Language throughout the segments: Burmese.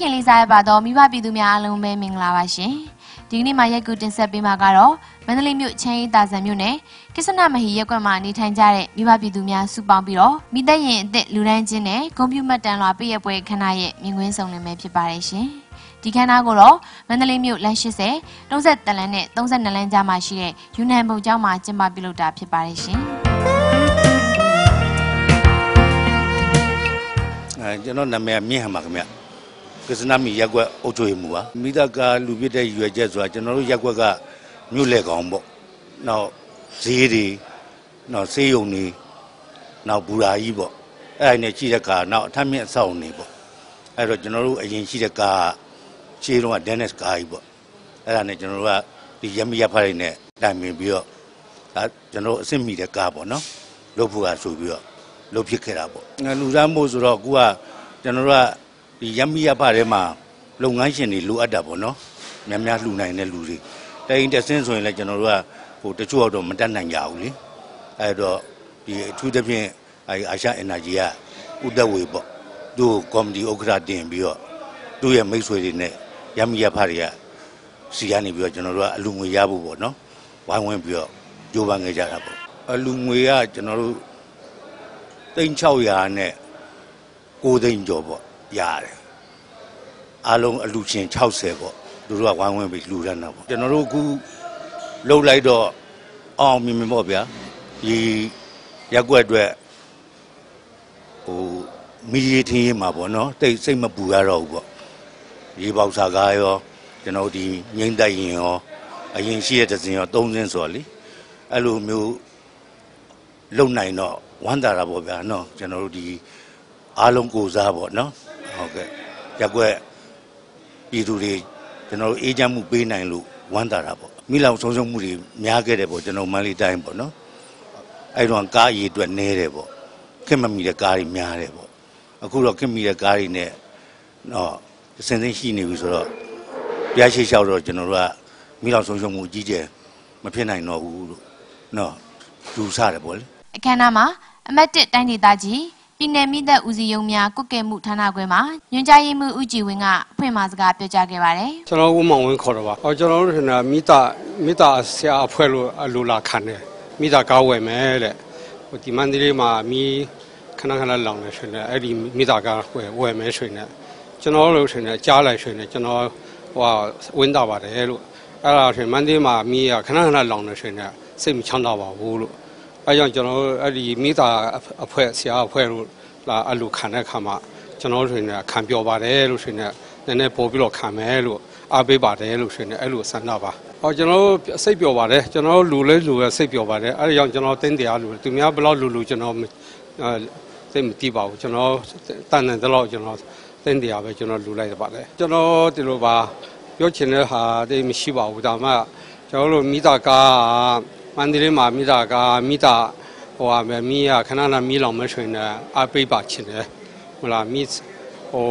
ခင်လေးစားရပါတော့မိဘပြည်သူများအားလုံးပဲမင်္ဂလာပါရှင်ဒီကနေ့မှာရိုက်ကူတင်ဆက်ပေးမှာကတော့မန္တလေးမြို့ချမ်းရီတာဆန်မြို့နယ်ကိစ္စနမဟီရက်ကွက်မှာနေထိုင်ကြတဲ့မိဘပြည်သူများစုပေါင်းပြီးတော့မိသက်ရင်အသက်လူဒန်းချင်းနဲ့ဂုံပြူမှတ်တမ်းလွှာပြည့်ရပွဲခန္ဓာရဲ့မြင်ကွင်းဆောင်လင်ပဲဖြစ်ပါတယ်ရှင်ဒီခန်းသားကိုတော့မန္တလေးမြို့လမ်း80 30တလန်းနဲ့32လမ်းကြားမှာရှိတဲ့ယူနန်ဘုံကျောင်းမှာကျင်းပပြုလုပ်တာဖြစ်ပါတယ်ရှင်အဲကျွန်တော်နာမည်ကမြင့်ဟံပါခင်ဗျ ကစ္စနာမီရက်ကွက်အုပ်ချုပ်ရေးမှူးပါမိသားကလူပြစ်တဲ့ရွယ်ချက်ဆိုတာကျွန်တော်တို့ရက်ကွက်ကမြို့လေကောင်ပေါ့နောက်ဈေးတွေနောက်ဆေးရုံတွေနောက်ဘူရာကြီးပေါ့အဲ့ဒါနဲ့ရှိတဲ့ကာနောက်အထက်မြင့်အဆောက်အုံတွေပေါ့အဲ့တော့ကျွန်တော်တို့အရင်ရှိတဲ့ကာရှေးတုန်းက Dennis ကာကြီးပေါ့အဲ့ဒါနဲ့ကျွန်တော်တို့ကဒီရမီရဖားတွေနဲ့တိုင်ပင်ပြီးတော့ဒါကျွန်တော်တို့အစ်စ်မိတဲ့ကာပေါ့နော်လုပ်ဖို့ကဆိုပြီးတော့လုပ်ဖြစ်ခဲ့တာပေါ့ငါလူသားမို့ဆိုတော့အခုကကျွန်တော်တို့က ဒီရမီရဖထဲမှာလုပ်ငန်းရှင်တွေလိုအပ်တာပေါ့နော်များများလှူနိုင်တဲ့လူတွေတိုင်တက်စင်းဆိုရင်လည်းကျွန်တော်တို့ကဟိုတချို့တော့မတက်နိုင်ကြဘူးလေအဲ့တော့ဒီအထူးသဖြင့်အဲအာရှအင်နာဂျီကဥဒဝေပေါ့သူ့ကော်မတီဥက္ကဋ္ဌတင်ပြီးတော့သူ့ရဲ့မိတ်ဆွေတွေနဲ့ရမီရဖတွေကစီကနေပြီးတော့ကျွန်တော်တို့ကအလူငွေရဖို့ပေါ့နော်ဝိုင်းဝန်းပြီးတော့ကြိုးပမ်းခဲ့ကြတာပေါ့အလူငွေကကျွန်တော်တို့သိန်း600နဲ့9သိန်းကျော်ပေါ့ ရတယ်အားလုံးအလူချင်း60ပေါ့သူတို့ကဝိုင်းဝန်းပြီးလှူဒန်းတာပေါ့ကျွန်တော်တို့အခုလှုပ်လိုက်တော့အောင်မြင်မြင်ပေါ့ဗျာဒီရက်ွက်အတွက်ဟိုမီရီထင်းရေးမှာပေါ့နော်တိတ်စိတ်မပူရတော့ဘူးပေါ့ရေပေါက်စာကားရောကျွန်တော်တို့ဒီငိမ့်တိုက်ရင်ရောအရင်ရှိတဲ့တစ်စင်ရောသုံးစင်းဆိုတော့လေအဲ့လိုမျိုးလုံနိုင်တော့ဝမ်းသာတာပေါ့ဗျာနော်ကျွန်တော်တို့ဒီအားလုံးကိုစားပေါ့နော် ဟုတ်ကဲ့ရက်ွက်ပြည်သူတွေကျွန်တော်တို့အေးချမ်းမှုပေးနိုင်လို့ဝမ်းသာတာပေါ့မိလောင်ဆုံးရှုံးမှုတွေများခဲ့တယ်ပေါ့ကျွန်တော်မန္တလေးတိုင်းပေါ့နော်အဲ့တော့ကားအရေးအတွက်နည်းတယ်ပေါ့ခင်မမီတဲ့ကားတွေများတယ်ပေါ့အခုတော့ခင်မီတဲ့ကားတွေနဲ့တော့စင်စင်ရှိနေပြီဆိုတော့ပြားရှိလျှောက်တော့ကျွန်တော်တို့ကမိလောင်ဆုံးရှုံးမှုအကြီးကျယ်မဖြစ်နိုင်တော့ဘူးလို့နော်ယူဆတယ်ပေါ့လေအခမ်းအနားမှာအမတ်တစ်တိုင်းဒေသကြီး ပြည်내မိသက်ဦးစီးရုံးများကုကဲမှုဌာနခွဲမှာညွှန်ကြားရေးမှူးဦးကြည်ဝင်းကအဖွင့်အမှာစကားပြောကြားခဲ့ပါတယ်ကျွန်တော်ဦးမောင်ဝင်းခေါ်တော့ပါဟောကျွန်တော်တို့ထင်တာမိသားမိသားဆရာအဖွဲ့လို့အလိုလာခံတယ်မိသားကားဝယ်မယ်တဲ့ဟိုဒီမန္တလေးမှာမိခဏခဏလောင်နေရှင်တယ်အဲ့ဒီမိသားကားဝယ်ဝယ်မယ်ရှင်တယ်ကျွန်တော်တို့ထင်တယ်ကြားလိုက်ရှင်တယ်ကျွန်တော်ဟိုဝင်းတာပါတယ်လို့အဲ့ဒါထင်မန္တလေးမှာမိကခဏခဏလောင်နေရှင်တယ်စိတ်မချမ်းသာပါဘူးလို့ အဲ့ကြောင့်ကျွန်တော်တို့အဲ့ဒီမိသားအဖွဲ့ဆရာအဖွဲ့လို့လာအလိုခံတဲ့ခါမှာကျွန်တော်တို့ထင်တယ်ခံပြောပါတယ်လို့ရှင်တယ်နည်းနည်းပို့ပြီးတော့ခံမယ်လို့အားပေးပါတယ်လို့ရှင်တယ်အဲ့လိုဆန္ဒပါ။ဟောကျွန်တော်တို့စိတ်ပျော်ပါတယ်ကျွန်တော်တို့လူလဲလူပဲစိတ်ပျော်ပါတယ်အဲ့ဒါကြောင့်ကျွန်တော်တင်းတရားလူသူများဘယ်လောက်လူလူကျွန်တော်အဲစိတ်မတိပါဘူးကျွန်တော်တန်တယ်တော့ကျွန်တော်တင်းတရားပဲကျွန်တော်လူလိုက်ပါတယ်ကျွန်တော်ဒီလိုပါပြောချင်တဲ့ဟာတိတ်မရှိပါဘူးဒါမှကျွန်တော်တို့မိသားကား မန္တလေးမှာမိသားကားမိသားဟိုဟာမိရခဏခဏမိလောင်မဆွေနဲ့အားပေးပါချင်တယ်ဟုတ်လားမိဟို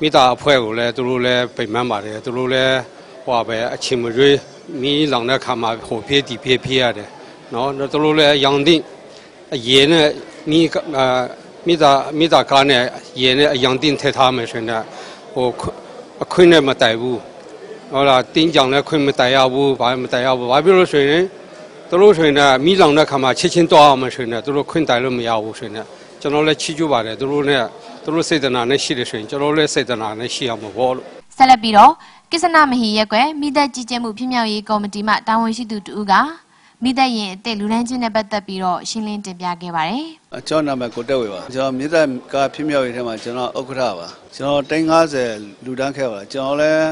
မိသားအဖွဲ့ကိုလည်းသူတို့လည်းပိတ်မှန်းပါတယ်သူတို့လည်းဟိုပါပဲအချင်းမရွေးမီးလောင်တဲ့ခါမှာဟိုပြေးတီပြေးပြေးရတယ်နော်သူတို့လည်းရောင်တိအရင်နဲ့မီးအာမိသားမိသားကားနဲ့ရေနဲ့အရောင်တင်ထည့်ထားမယ်ဆိုရင်ဟိုအခွင့်နဲ့မတိုင်ဘူးဟုတ်လားတင်းကြောင်လည်းခွင့်မတိုင်ရဘူးဘာမှမတိုင်ရဘူးဘာဖြစ်လို့ဆိုရင် သူတို့ဆိုရင်မီးလောင်တဲ့ခါမှာချက်ချင်းတော့အောင်မဆိုရင်သူတို့ခွင့်တိုင်လို့မရဘူးဆိုရင်ကျွန်တော်လည်းချီးကျူးပါတယ်သူတို့နဲ့သူတို့စေတနာနဲ့ရှိတယ်ဆိုရင်ကျွန်တော်လည်းစေတနာနဲ့ရှိအောင်မဟုတ်လို့ဆက်လက်ပြီးတော့ကိစ္စနမဟီရက်ကွယ်မိသက်ကြီးကျင်းမှုဖြစ်မြောက်ရေးကော်မတီမှတာဝန်ရှိသူတူကမိသက်ရင်အစ်လူတန်းချင်းနဲ့ပတ်သက်ပြီးတော့ရှင်းလင်းတင်ပြခဲ့ပါတယ်အကျွန်တော်နာမည်ကိုတက်ဝေပါကျွန်တော်မြေသက်ကဖြစ်မြောက်ရေးထဲမှာကျွန်တော်ဥက္ကဋ္ဌပါကျွန်တော်တိန်း90လူတန်းခဲ့ပါလားကျွန်တော်လည်း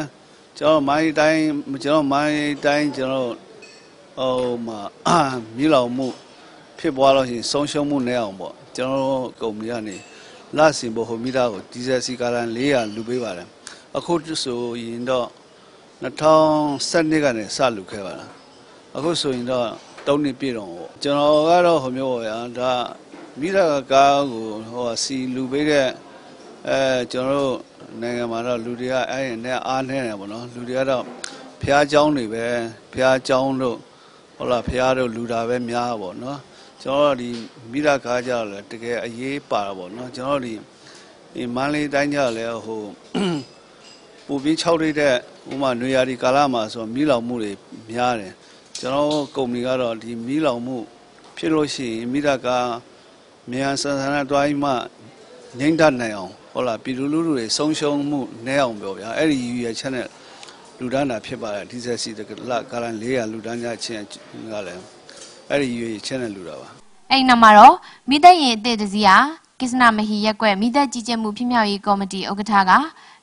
ကျွန်တော်မိုင်းတိုင်းကျွန်တော်မိုင်းတိုင်းကျွန်တော် ဟိုမှာမြေလောင်မှုဖြစ်ပွားလို့ရှိရင်ဆုံးရှုံးမှုနည်းအောင်ပေါ့ကျွန်တော်ကုမ္ပဏီကနေလဆင်ဘဟိုမီတာကိုဒီဇယ်စီကာရန်400လူပေးပါတယ်အခုဆိုရင်တော့2012ကနေစလူခဲ့ပါလားအခုဆိုရင်တော့3နှစ်ပြည့်တော့ပေါ့ကျွန်တော်ကတော့ဟိုမျိုးပေါ့ဗျာဒါမိရကားကိုဟိုစီလူပေးတဲ့အဲကျွန်တော်တို့နိုင်ငံမှာတော့လူတွေကအဲ့ဒီနဲ့အားနေတယ်ပေါ့နော်လူတွေကတော့ဖះเจ้าတွေပဲဖះเจ้าတို့ ဟုတ်လားဖះတို့လူတာပဲများပါပေါ့နော်ကျွန်တော်တို့ဒီမိရကားကြတော့လေတကယ်အရေးပါတာပေါ့နော်ကျွန်တော်တို့ဒီဒီမန္တလေးတိုင်းကြလည်းဟိုပူပြီး6ရိတ်တဲ့ဥမာနွေရာဒီကာလမှာဆိုမီးလောင်မှုတွေများတယ်ကျွန်တော်ကုမ္ပဏီကတော့ဒီမီးလောင်မှု ဖြစ်လို့ရှိရင်မိသားကမြန်ဆန်ဆန်နဲ့တွားပြီးမှငိမ့်တတ်နိုင်အောင်ဟုတ်လားပြည်သူလူထုတွေဆုံးရှုံးမှုနည်းအောင်ပြောဗျာအဲ့ဒီရည်ရွယ်ချက်နဲ့ လူဒန်းတာဖြစ်ပါတယ်ဒီဆက်စီတကလကာလ400လူဒန်းကြချင်းကလည်းအဲ့ဒီရည်ရွယ်ချက်နဲ့လူတာပါအဲ့ဒီနောက်မှာတော့မိသက်ရင်အသစ်တစ်စီးဟာကိစ္စနာမဟီရက်ကွက်မိသက်ကြီးကြပ်မှုဖြစ်မြောက်ရေးကော်မတီဥက္ကဋ္ဌက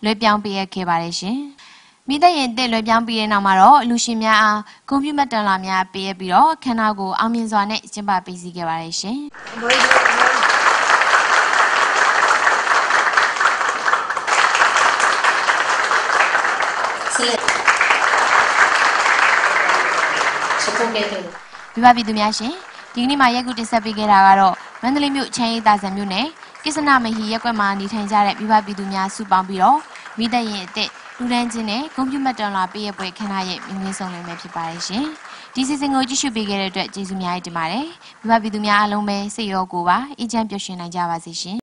လွှဲပြောင်းပေးအပ်ခဲ့ပါတယ်ရှင်။မိသက်ရင်အသစ်လွှဲပြောင်းပြီးတဲ့နောက်မှာတော့လူရှင်များအားကွန်ပျူတာတန်လာများပေးအပ်ပြီးတော့ခန္ဓာကိုယ်အောင်မြင်စွာနဲ့ကျင်းပပေးစီခဲ့ပါတယ်ရှင်။ မိဘပြည်သူများရှင်ဒီကနေ့မှာရက်ကူတင်ဆက်ပေးခဲ့တာကတော့မန္တလေးမြို့ချမ်းရည်သာဆန်မြို့နယ်ကိစ္စနာမဟီရက်ကွက်မှာနေထိုင်ကြတဲ့မိဘပြည်သူများစုပေါင်းပြီးတော့မိသက်ရင်အစ်စ်လူဒန်းချင်းနဲ့ကွန်ပျူတာတော်လာပေးရပွဲခန်းနာရဲ့မြင်းမြင့်ဆုံးလည်းပဲဖြစ်ပါတယ်ရှင်ဒီစီစဉ်ကိုကြည့်ရှုပေးခဲ့တဲ့အတွက်ကျေးဇူးများတင်ပါတယ်မိဘပြည်သူများအားလုံးပဲစိတ်ရောကိုယ်ပါအေးချမ်းပျော်ရွှင်နိုင်ကြပါစေရှင်